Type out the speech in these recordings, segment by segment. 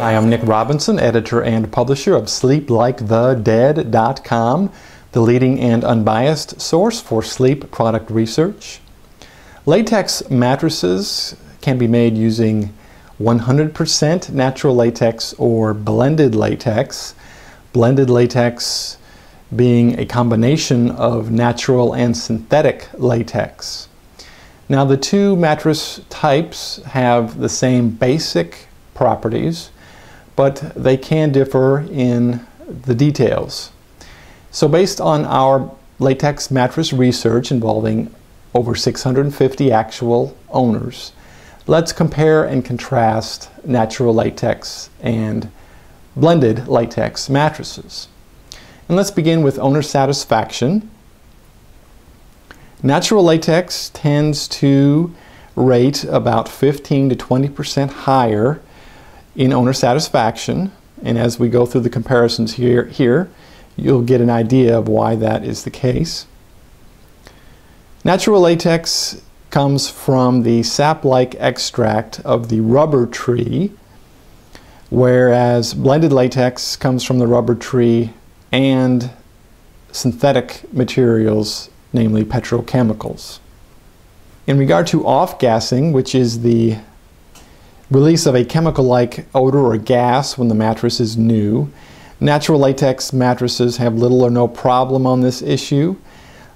I'm Nick Robinson, editor and publisher of SleepLikeTheDead.com, the leading and unbiased source for sleep product research. Latex mattresses can be made using 100% natural latex or blended latex. Blended latex being a combination of natural and synthetic latex. Now the two mattress types have the same basic properties, but they can differ in the details. So based on our latex mattress research involving over 650 actual owners, let's compare and contrast natural latex and blended latex mattresses. And let's begin with owner satisfaction. Natural latex tends to rate about 15 to 20% higher in owner satisfaction. And as we go through the comparisons here, here, you'll get an idea of why that is the case. Natural latex comes from the sap-like extract of the rubber tree, whereas blended latex comes from the rubber tree and synthetic materials, namely petrochemicals. In regard to off-gassing, which is the release of a chemical-like odor or gas when the mattress is new, natural latex mattresses have little or no problem on this issue.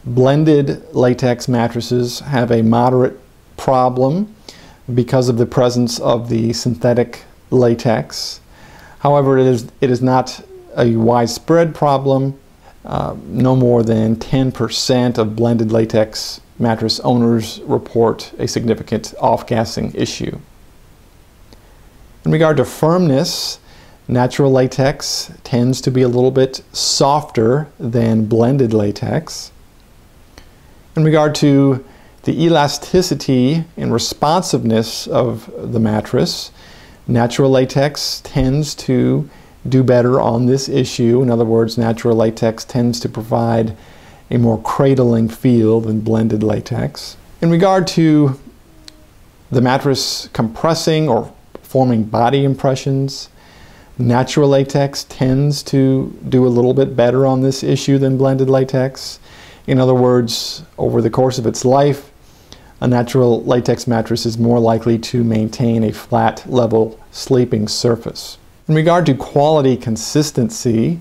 Blended latex mattresses have a moderate problem because of the presence of the synthetic latex. However, it is, it is not a widespread problem. Uh, no more than 10% of blended latex mattress owners report a significant off-gassing issue. In regard to firmness, natural latex tends to be a little bit softer than blended latex. In regard to the elasticity and responsiveness of the mattress, natural latex tends to do better on this issue. In other words, natural latex tends to provide a more cradling feel than blended latex. In regard to the mattress compressing or forming body impressions, natural latex tends to do a little bit better on this issue than blended latex. In other words, over the course of its life, a natural latex mattress is more likely to maintain a flat, level sleeping surface. In regard to quality consistency,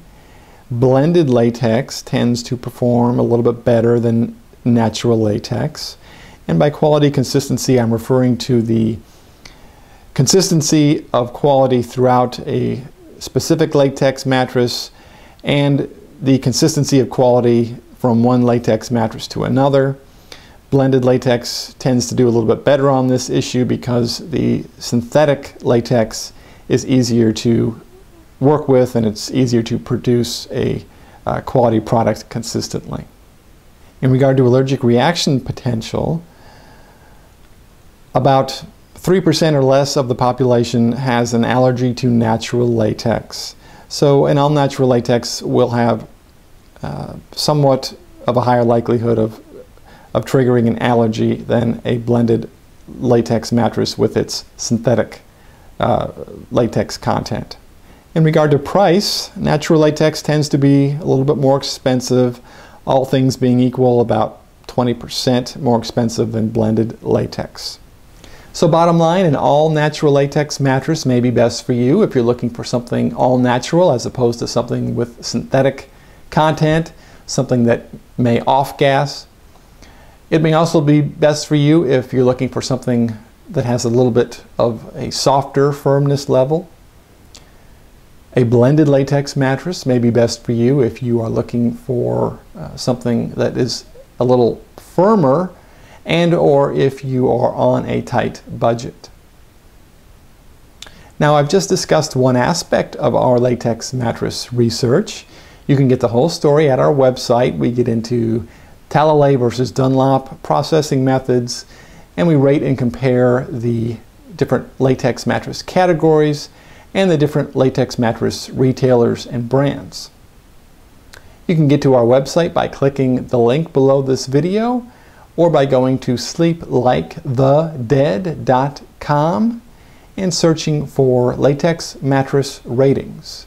blended latex tends to perform a little bit better than natural latex. And by quality consistency, I'm referring to the consistency of quality throughout a specific latex mattress and the consistency of quality from one latex mattress to another. Blended latex tends to do a little bit better on this issue because the synthetic latex is easier to work with and it's easier to produce a uh, quality product consistently. In regard to allergic reaction potential, about 3% or less of the population has an allergy to natural latex. So an all-natural latex will have uh, somewhat of a higher likelihood of, of triggering an allergy than a blended latex mattress with its synthetic uh, latex content. In regard to price, natural latex tends to be a little bit more expensive, all things being equal about 20% more expensive than blended latex. So bottom line, an all natural latex mattress may be best for you if you're looking for something all natural as opposed to something with synthetic content, something that may off gas. It may also be best for you if you're looking for something that has a little bit of a softer firmness level. A blended latex mattress may be best for you if you are looking for uh, something that is a little firmer and or if you are on a tight budget. Now I've just discussed one aspect of our latex mattress research. You can get the whole story at our website. We get into Talalay versus Dunlop processing methods and we rate and compare the different latex mattress categories and the different latex mattress retailers and brands. You can get to our website by clicking the link below this video or by going to sleeplikethedead.com and searching for latex mattress ratings.